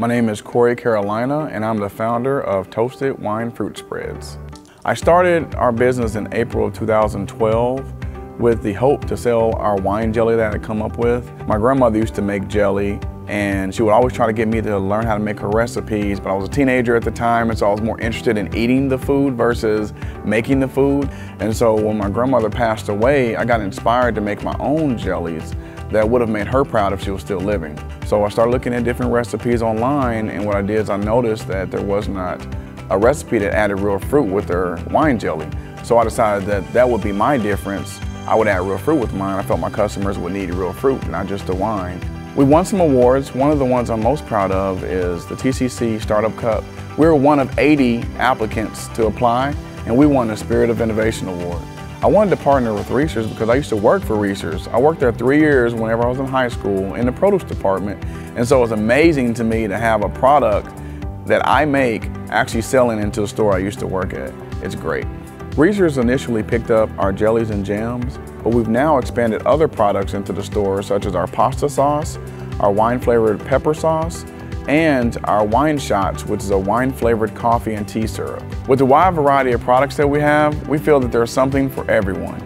My name is Corey Carolina and I'm the founder of Toasted Wine Fruit Spreads. I started our business in April of 2012 with the hope to sell our wine jelly that I come up with. My grandmother used to make jelly and she would always try to get me to learn how to make her recipes, but I was a teenager at the time and so I was more interested in eating the food versus making the food. And so when my grandmother passed away, I got inspired to make my own jellies that would have made her proud if she was still living. So I started looking at different recipes online and what I did is I noticed that there was not a recipe that added real fruit with their wine jelly. So I decided that that would be my difference. I would add real fruit with mine. I felt my customers would need real fruit, not just the wine. We won some awards. One of the ones I'm most proud of is the TCC Startup Cup. We were one of 80 applicants to apply, and we won the Spirit of Innovation Award. I wanted to partner with Reasor's because I used to work for Reasor's. I worked there three years whenever I was in high school in the produce department, and so it was amazing to me to have a product that I make actually selling into the store I used to work at. It's great. Reasor's initially picked up our jellies and jams, but we've now expanded other products into the store such as our pasta sauce, our wine flavored pepper sauce, and our wine shots, which is a wine flavored coffee and tea syrup. With the wide variety of products that we have, we feel that there's something for everyone.